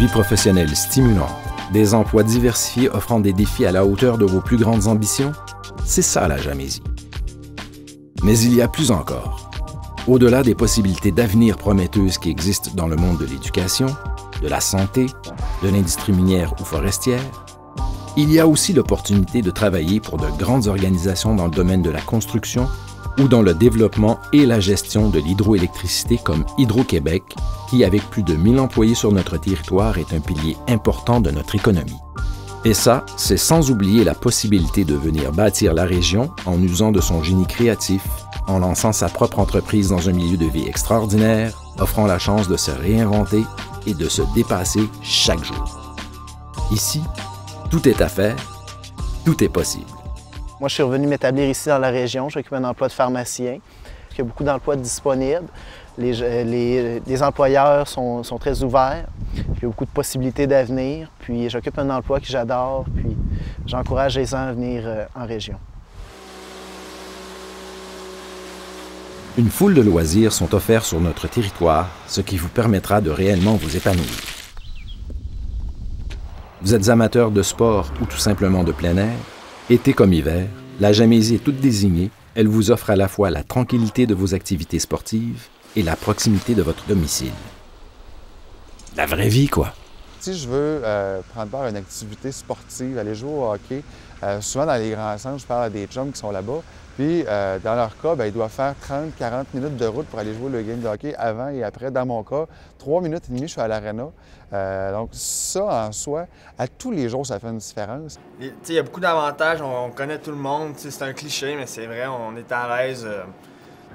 vie professionnelle stimulante, des emplois diversifiés offrant des défis à la hauteur de vos plus grandes ambitions, c'est ça la Jamésie. Mais il y a plus encore. Au-delà des possibilités d'avenir prometteuses qui existent dans le monde de l'éducation, de la santé, de l'industrie minière ou forestière, il y a aussi l'opportunité de travailler pour de grandes organisations dans le domaine de la construction ou dans le développement et la gestion de l'hydroélectricité comme Hydro-Québec, qui, avec plus de 1000 employés sur notre territoire, est un pilier important de notre économie. Et ça, c'est sans oublier la possibilité de venir bâtir la région en usant de son génie créatif, en lançant sa propre entreprise dans un milieu de vie extraordinaire, offrant la chance de se réinventer et de se dépasser chaque jour. Ici, tout est à faire, tout est possible. Moi, je suis revenu m'établir ici dans la région. J'occupe un emploi de pharmacien. Il y a beaucoup d'emplois disponibles. Les, employeurs sont, très ouverts. Il y a beaucoup de possibilités d'avenir. Puis j'occupe un emploi que j'adore. Puis j'encourage les gens à venir euh, en région. Une foule de loisirs sont offerts sur notre territoire, ce qui vous permettra de réellement vous épanouir. Vous êtes amateur de sport ou tout simplement de plein air, été comme hiver, la Jamésie est toute désignée. Elle vous offre à la fois la tranquillité de vos activités sportives et la proximité de votre domicile. La vraie vie, quoi. Si je veux euh, prendre part à une activité sportive, aller jouer au hockey, euh, souvent dans les grands centres, je parle à des chums qui sont là-bas, puis, euh, dans leur cas, ben, ils doivent faire 30-40 minutes de route pour aller jouer le game de hockey avant et après. Dans mon cas, 3 minutes et demie, je suis à l'aréna. Euh, donc, ça, en soi, à tous les jours, ça fait une différence. Il y a beaucoup d'avantages. On, connaît tout le monde. C'est un cliché, mais c'est vrai. On est à l'aise. Euh,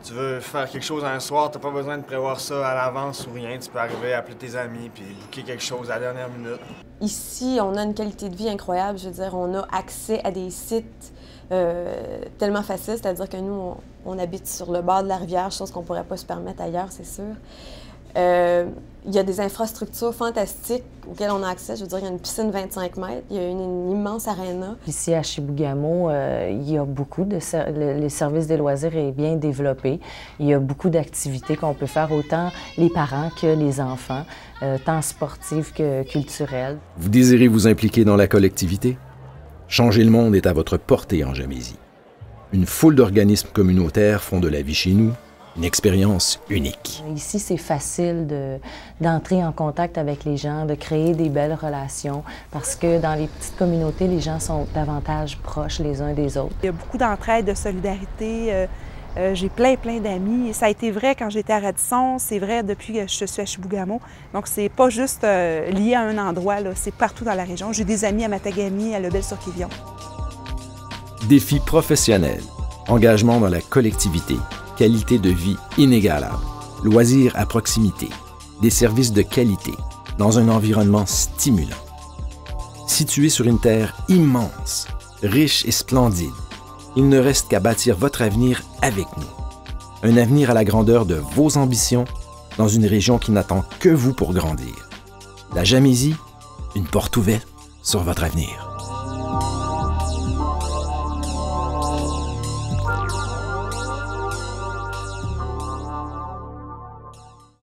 tu veux faire quelque chose un soir, tu n'as pas besoin de prévoir ça à l'avance ou rien. Tu peux arriver, appeler tes amis puis booker quelque chose à la dernière minute. Ici, on a une qualité de vie incroyable. Je veux dire, on a accès à des sites euh, tellement facile, c'est-à-dire que nous, on, habite sur le bord de la rivière, chose qu'on ne pourrait pas se permettre ailleurs, c'est sûr. Euh, il y a des infrastructures fantastiques auxquelles on a accès. Je veux dire, il y a une piscine 25 mètres, il y a une, immense aréna. Ici à Chibougamau, euh, il y a beaucoup de... les services des loisirs est bien développé. Il y a beaucoup d'activités qu'on peut faire, autant les parents que les enfants, tant sportives que culturelles. Vous désirez vous impliquer dans la collectivité? Changer le monde est à votre portée en Jamésie. Une foule d'organismes communautaires font de la vie chez nous une expérience unique. Ici, c'est facile d'entrer en contact avec les gens, de créer des belles relations, parce que dans les petites communautés, les gens sont davantage proches les uns des autres. Il y a beaucoup d'entraide, de solidarité. Euh, euh, j'ai plein, plein d'amis. Ça a été vrai quand j'étais à Radisson, c'est vrai depuis que je suis à Chibougamau. Donc, c'est pas juste euh, lié à un endroit, c'est partout dans la région. J'ai des amis à Matagami, à Lebel-sur-Quévillon. Défis professionnels, engagement dans la collectivité, qualité de vie inégalable, loisirs à proximité, des services de qualité, dans un environnement stimulant. Situé sur une terre immense, riche et splendide, il ne reste qu'à bâtir votre avenir avec nous. Un avenir à la grandeur de vos ambitions dans une région qui n'attend que vous pour grandir. La Jamésie, une porte ouverte sur votre avenir.